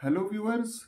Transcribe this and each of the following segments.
Hello viewers,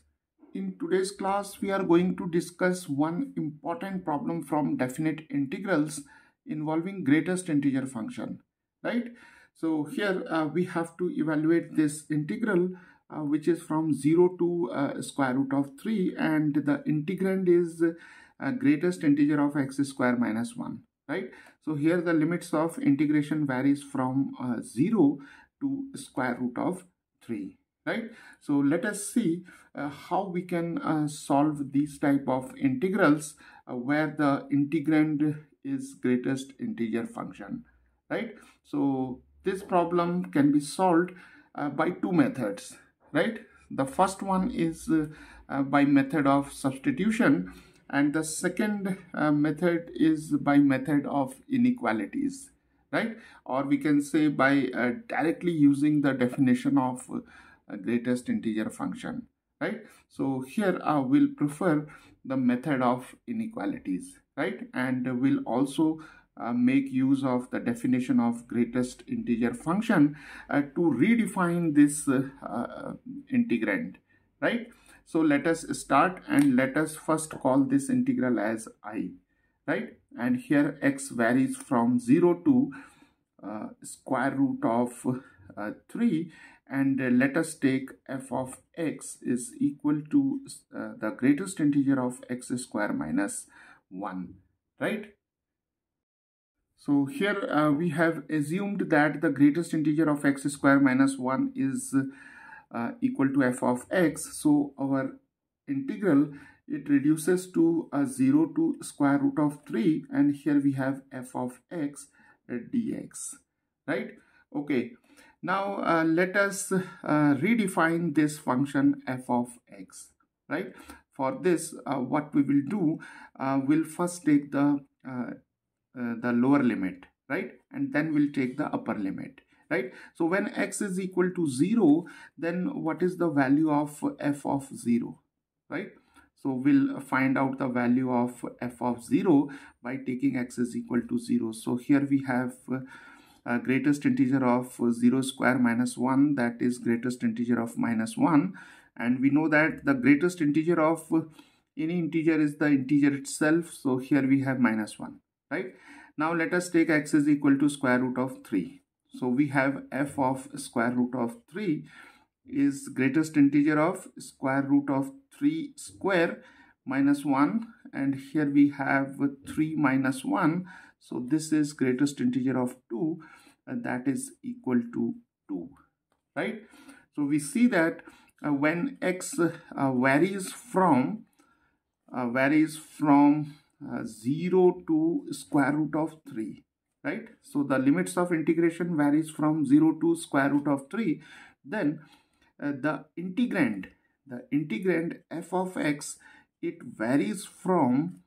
in today's class we are going to discuss one important problem from definite integrals involving greatest integer function, right? So here uh, we have to evaluate this integral uh, which is from 0 to uh, square root of 3 and the integrand is uh, greatest integer of x square minus 1, right? So here the limits of integration varies from uh, 0 to square root of 3 right? So let us see uh, how we can uh, solve these type of integrals uh, where the integrand is greatest integer function right? So this problem can be solved uh, by two methods right? The first one is uh, uh, by method of substitution and the second method is by method of inequalities right? Or we can say by directly using the definition of greatest integer function right? So here uh, we'll prefer the method of inequalities right? And we'll also uh, make use of the definition of greatest integer function uh, to redefine this uh, uh, integrand right? So let us start and let us first call this integral as i right? And here x varies from 0 to uh, square root of 3 and uh, let us take f of x is equal to uh, the greatest integer of x square minus 1 right? So here uh, we have assumed that the greatest integer of x square minus 1 is uh, equal to f of x. So our integral it reduces to a 0 to square root of 3 and here we have f of x dx right? Okay now uh, let us uh, redefine this function f of x, right? For this, uh, what we will do, uh, we'll first take the, uh, uh, the lower limit, right? And then we'll take the upper limit, right? So when x is equal to 0, then what is the value of f of 0, right? So we'll find out the value of f of 0 by taking x is equal to 0. So here we have uh, greatest integer of 0 square minus 1 that is greatest integer of minus 1 and we know that the greatest integer of any integer is the integer itself. So here we have minus 1 right? Now let us take x is equal to square root of 3 so we have f of square root of 3 is greatest integer of square root of 3 square minus 1 and here we have 3 minus 1 so this is greatest integer of 2 and that is equal to 2 right? So we see that uh, when x uh, varies from uh, varies from uh, 0 to square root of 3 right? So the limits of integration varies from 0 to square root of 3 then uh, the integrand the integrand f of x it varies from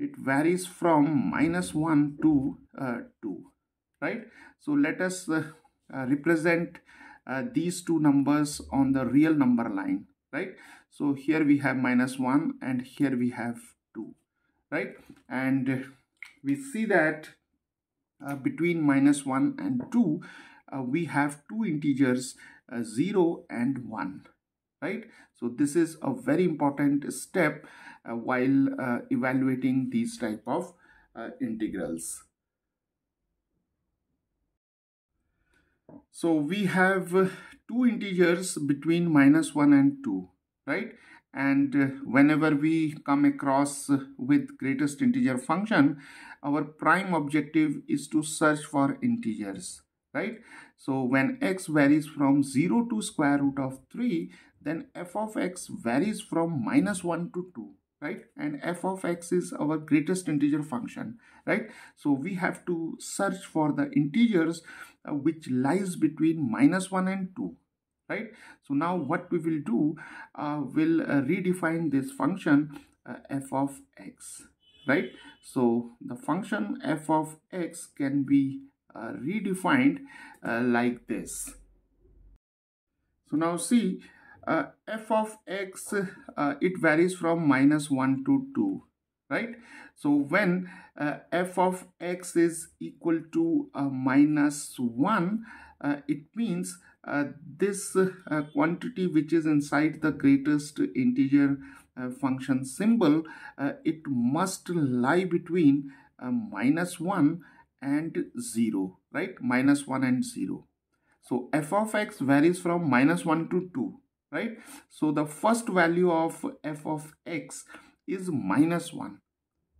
it varies from minus 1 to uh, 2 right? So let us uh, uh, represent uh, these two numbers on the real number line right? So here we have minus 1 and here we have 2 right? And we see that uh, between minus 1 and 2 uh, we have two integers 0 and 1 right? So this is a very important step uh, while uh, evaluating these type of uh, integrals. So we have two integers between minus 1 and 2 right? And whenever we come across with greatest integer function our prime objective is to search for integers right? So when x varies from 0 to square root of 3 then f of x varies from minus 1 to 2 right? And f of x is our greatest integer function right? So we have to search for the integers uh, which lies between minus 1 and 2 right? So now what we will do uh, will uh, redefine this function uh, f of x right? So the function f of x can be uh, redefined uh, like this. So now see uh, f of x uh, it varies from minus 1 to 2 right so when uh, f of x is equal to uh, minus 1 uh, it means uh, this quantity which is inside the greatest integer function symbol, it must lie between minus 1 and 0, right? Minus 1 and 0. So f of x varies from minus 1 to 2, right? So the first value of f of x is minus 1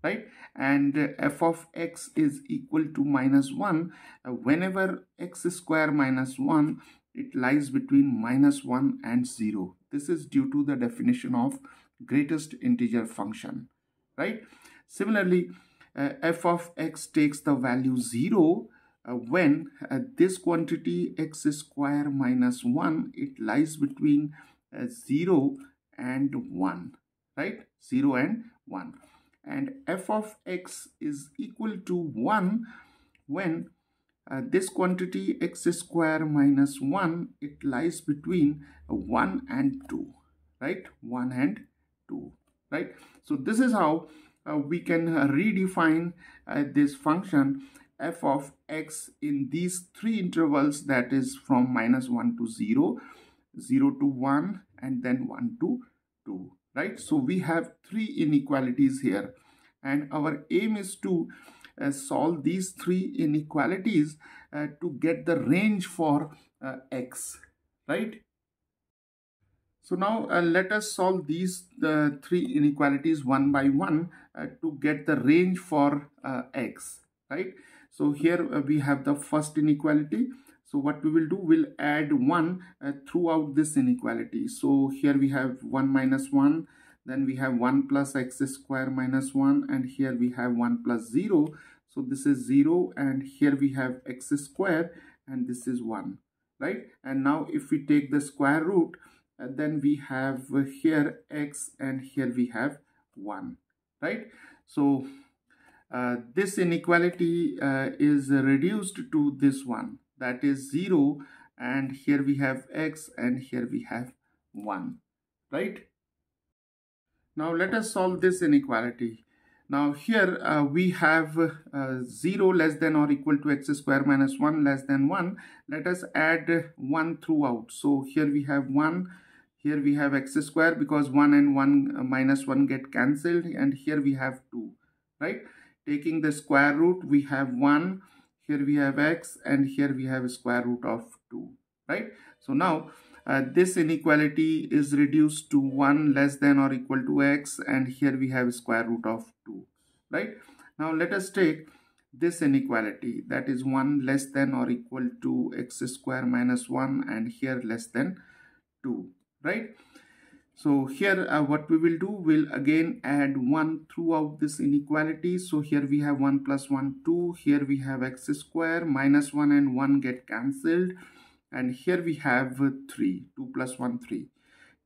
right? And f of x is equal to minus 1 uh, whenever x square minus 1 it lies between minus 1 and 0 this is due to the definition of greatest integer function right? Similarly uh, f of x takes the value 0 uh, when uh, this quantity x square minus 1 it lies between uh, 0 and 1 right? 0 and 1 and f of x is equal to 1 when uh, this quantity x square minus 1 it lies between 1 and 2 right? 1 and 2 right? So this is how uh, we can uh, redefine uh, this function f of x in these three intervals that is from minus 1 to 0 0 to 1 and then 1 to 2 right? So we have three inequalities here. And our aim is to uh, solve these three inequalities uh, to get the range for uh, x right? So now uh, let us solve these uh, three inequalities one by one uh, to get the range for x right so here we have the first inequality so what we will do, we'll add 1 uh, throughout this inequality. So here we have 1 minus 1, then we have 1 plus x square minus 1, and here we have 1 plus 0. So this is 0, and here we have x square, and this is 1, right? And now if we take the square root, uh, then we have here x, and here we have 1, right? So uh, this inequality uh, is reduced to this one. That is 0 and here we have x and here we have 1 right? Now let us solve this inequality. Now here uh, we have uh, 0 less than or equal to x square minus 1 less than 1 let us add 1 throughout. So here we have 1 here we have x square because 1 and 1 uh, minus 1 get cancelled and here we have 2 right taking the square root we have 1 here we have x and here we have square root of 2 right? So now uh, this inequality is reduced to 1 less than or equal to x and here we have square root of 2 right? Now let us take this inequality that is 1 less than or equal to x square minus 1 and here less than 2 right so here uh, what we will do, we'll again add 1 throughout this inequality. So here we have 1 plus 1, 2. Here we have x square, minus 1 and 1 get cancelled. And here we have 3, 2 plus 1, 3.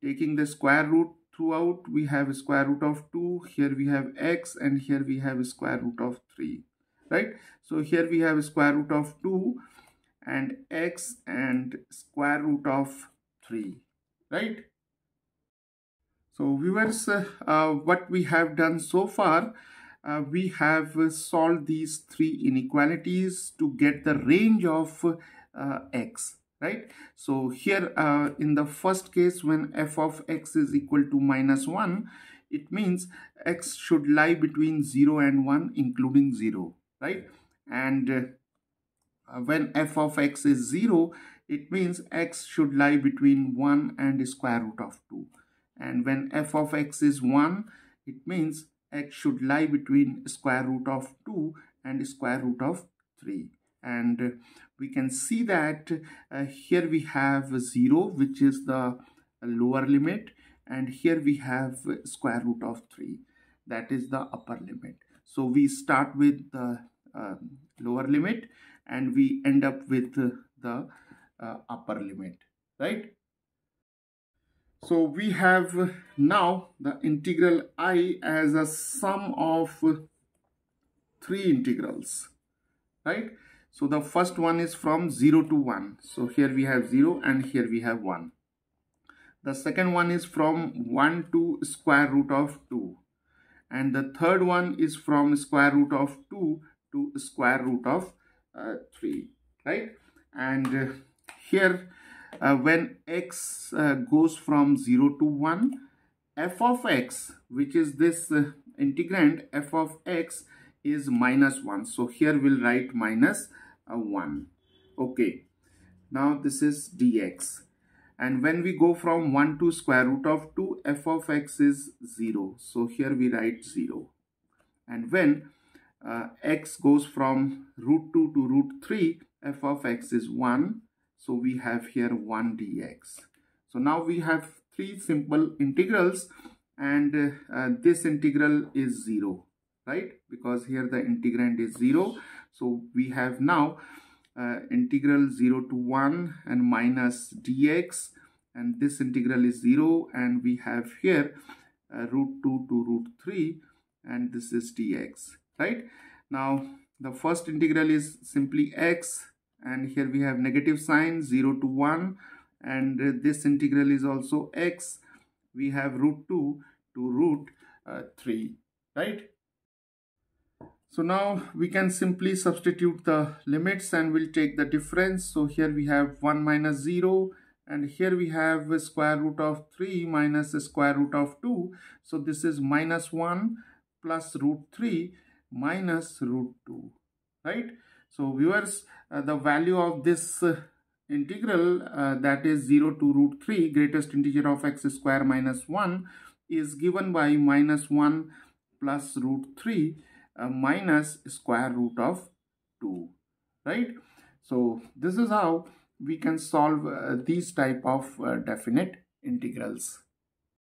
Taking the square root throughout, we have square root of 2. Here we have x and here we have square root of 3. Right? So here we have square root of 2 and x and square root of 3. Right? So viewers, uh, what we have done so far, uh, we have solved these three inequalities to get the range of uh, x, right? So here uh, in the first case, when f of x is equal to minus 1, it means x should lie between 0 and 1, including 0, right? And uh, when f of x is 0, it means x should lie between 1 and square root of 2 and when f of x is 1 it means x should lie between square root of 2 and square root of 3 and we can see that uh, here we have 0 which is the lower limit and here we have square root of 3 that is the upper limit. So we start with the uh, lower limit and we end up with the uh, upper limit right so we have now the integral i as a sum of three integrals, right? So the first one is from 0 to 1. So here we have 0 and here we have 1. The second one is from 1 to square root of 2. And the third one is from square root of 2 to square root of uh, 3, right? And uh, here uh, when x uh, goes from 0 to 1 f of x which is this uh, integrand f of x is minus 1 so here we'll write minus uh, 1 okay. Now this is dx. And when we go from 1 to square root of 2 f of x is 0 so here we write 0 and when uh, x goes from root 2 to root 3 f of x is 1 so we have here 1 dx. So now we have three simple integrals and uh, uh, this integral is 0 right? Because here the integrand is 0 so we have now uh, integral 0 to 1 and minus dx and this integral is 0 and we have here uh, root 2 to root 3 and this is dx right? Now the first integral is simply x and here we have negative sign 0 to 1 and uh, this integral is also x. We have root 2 to root uh, 3 right? So now we can simply substitute the limits and we'll take the difference. So here we have 1 minus 0 and here we have a square root of 3 minus square root of 2 so this is minus 1 plus root 3 minus root 2 right so viewers uh, the value of this uh, integral uh, that is 0 to root 3 greatest integer of x square minus 1 is given by minus 1 plus root 3 uh, minus square root of 2 right? So this is how we can solve uh, these type of uh, definite integrals